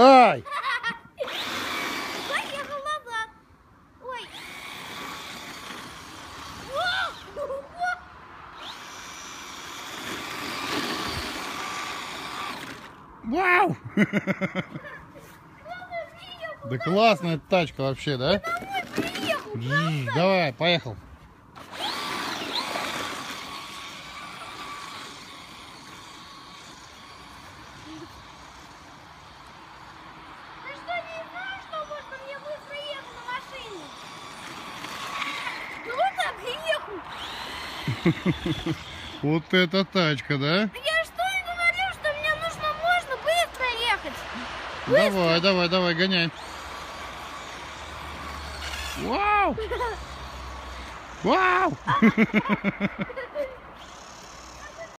Ай! Поехал назад. Ой. О! Вау! Да классная тачка вообще, да? Давай, поехал. Ты что, не знаешь, что можно мне быстро ехать на машине? Ну вот эта тачка, да? Я что и говорил, что мне нужно можно быстро ехать. Давай, давай, давай, гоняй. Вау! Вау!